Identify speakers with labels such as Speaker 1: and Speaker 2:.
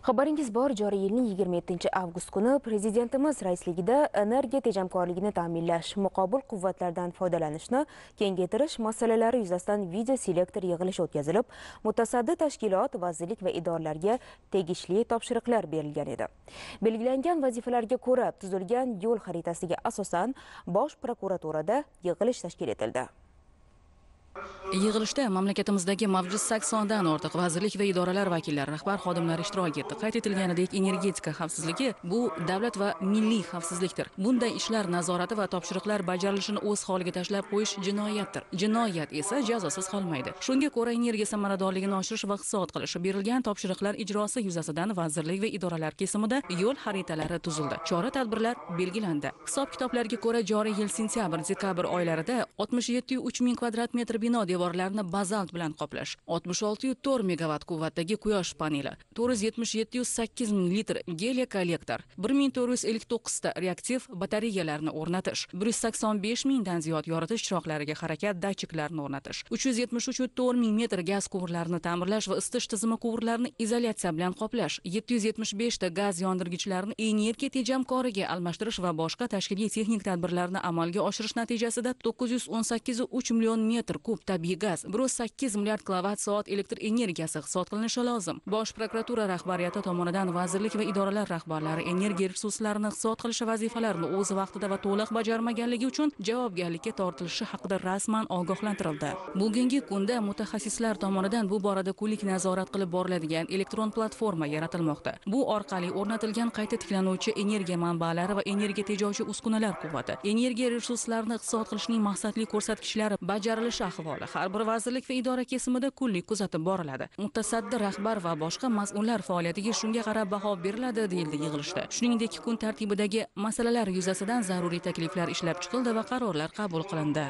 Speaker 1: xabaringiz bor joriy yilning 27 avgust kuni prezidentimiz raisligida energiya tejamkorligini ta'minlash muqobil quvvatlardan foydalanishni kengaytirish masalalari yuzasidan video selektor yig'ilishi o'tkazilib mutasaddi tashkilot vazirlik va idoralarga tegishli topshiriqlar berilgan edi. Belgilangan vazifalarga ko'ra tuzilgan yo'l xaritasiga asosan bosh prokuraturada yig'ilish tashkil etildi.
Speaker 2: Yig'ilishda mamlakatimizdagi mavjud saksondan ortiq vazirlik va idoralar vakillari rahbar xodimlari ishtirok etdi. Qayd etilganidek energetika xavfsizligi bu davlat va milliy xavfsizlikdir. Bunday ishlar nazorati va topshiriqlar bajarilishini o'z holiga tashlab qo'yish jinoyatdir. Jinoyat esa jazosiz qolmaydi. Shunga ko'ra energiya samaradorligini oshirish va hisobot qilish berilgan topshiriqlar ijrosi yuzasidan vazirlik va idoralar kesimida yo'l xaritalari tuzildi. Chora tadbirlar belgilandi. Hisob kitoblarga ko'ra joriy yil sentyabr dekabr oylarida oltmish yetti uch ming kvadrat metr bino devorlarni bazalt bilan qoplash. oltmish olti to'rt megavat quvvatdagi quyosh paneli to'rt yuz yetmish yetti sakkiz ming litr geliya kollektor bir ming to'rt yuz ellik to'qqizta reaktiv batareyalarni o'rnatish bir yuz sakson besh mingdan ziyod yoritish chiroqlariga harakat datchiklarini o'rnatish uch yuz yetmish uch to'rt ming metr gaz quvurlarini ta'mirlash va isitish tizimi quvurlarini izolyatsiya bilan qoplash yetti yuz yetmish beshta gaz yondirgichlarini energiya tejamkoriga almashtirish va boshqa tashkiliy texnik tadbirlarni amalga oshirish natijasida to'qqiz yuz o'n sakkiz uch million metr kub tabiiy gaz bir yuz sakkiz milliard kilovatt soat elektr energiyasi hisob qilinishi lozim. Bosh prokuratura rahbariyati tomonidan vazirlik va idoralar rahbarlari energiya resurslarini iqtisod qilish vazifalarini o'z vaqtida va to'liq bajarmaganligi uchun javobgarlikka tortilishi haqida rasman ogohlantirildi. Bugungi kunda mutaxassislar tomonidan bu borada kunlik nazorat qilib boriladigan elektron platforma yaratilmoqda. Bu orqali o'rnatilgan qayta tiklanuvchi energiya manbalari va energiya tejovchi uskunalar quvvati energiya resurslarini iqtisod qilishning maqsadli ko'rsatkichlari bajarilishi ahvoli har bir vazirlik va idora kesimida kunlik kuzatib boriladi. Mutasaddi rahbar va boshqa mas'ullar faoliyatiga shunga qarab baho beriladi deyildi yig'ilishda. Shuningdek kun tartibidagi masalalar yuzasidan zaruriy takliflar ishlab chiqildi va qarorlar qabul qilindi.